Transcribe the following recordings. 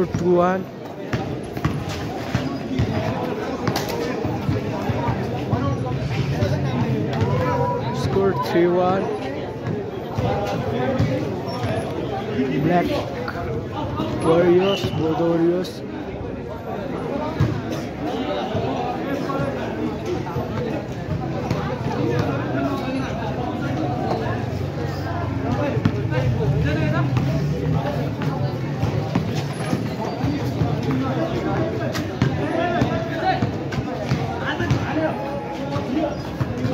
road throughout 3-1 Black Warriors, Blood Warriors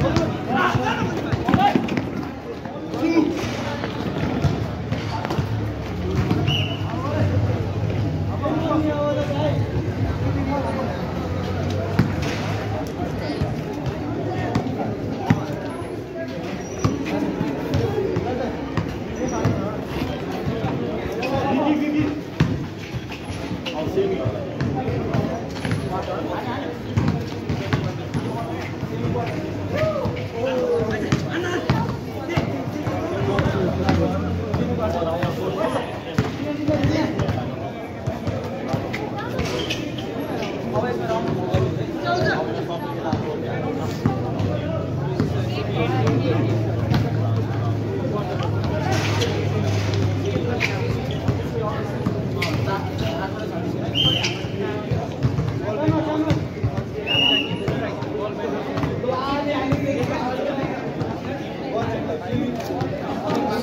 どうぞ。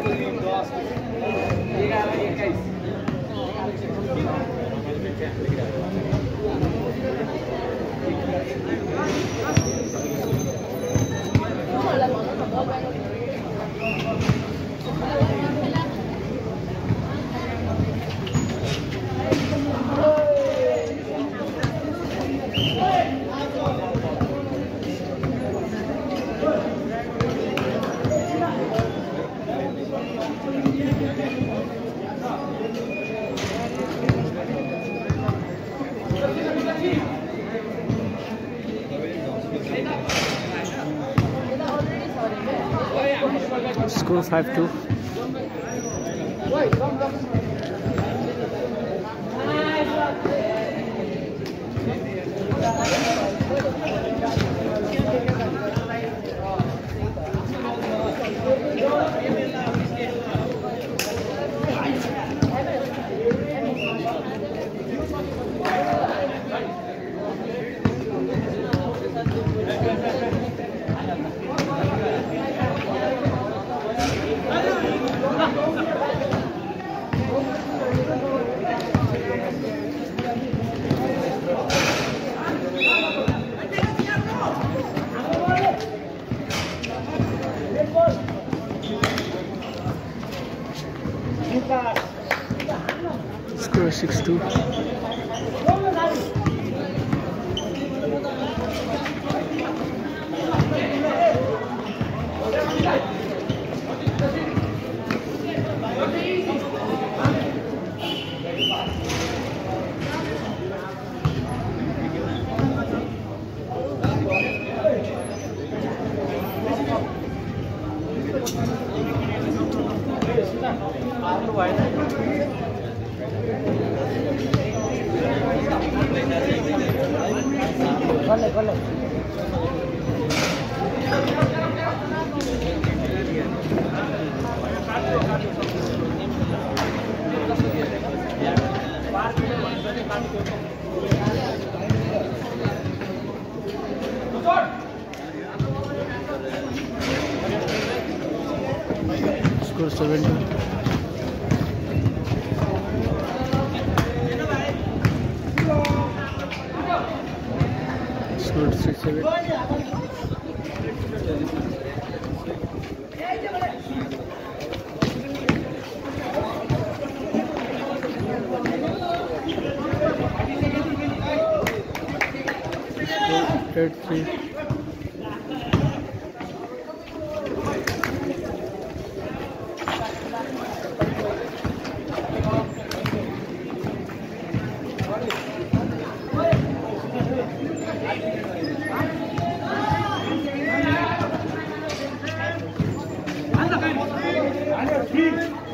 Thank you. almost have to YouTube. Score 7 2. Score 6 7. Eight three. ठीक